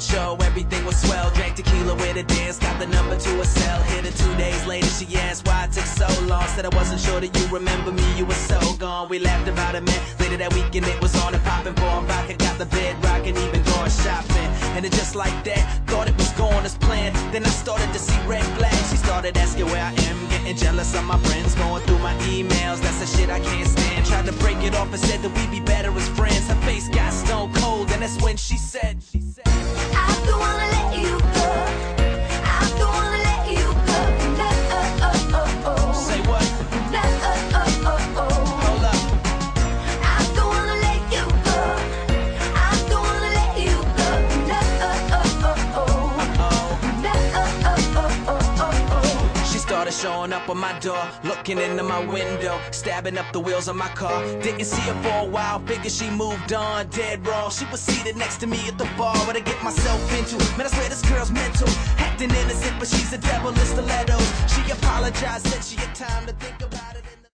swell. Drank tequila with a dance, got the number to a cell. Hit her two days later, she asked why it took so long. Said I wasn't sure that you remember me, you were so gone. We laughed about it, man. Later that weekend, it was on and popping for a. Got the bed rocking, even going shopping. And it just like that, thought it was going as planned. Then I started to see red flags. She started asking where I am, getting jealous of my friends, going through my emails. That's the shit I can't stand. Tried to break it off and said that we'd be better as friends. Her and that's when she said, she said. Started showing up on my door, looking into my window, stabbing up the wheels of my car. Didn't see her for a while, figured she moved on, dead wrong. She was seated next to me at the bar, what I get myself into. Man, I swear this girl's mental, acting innocent, but she's a devil in stilettos. She apologized, said she had time to think about it.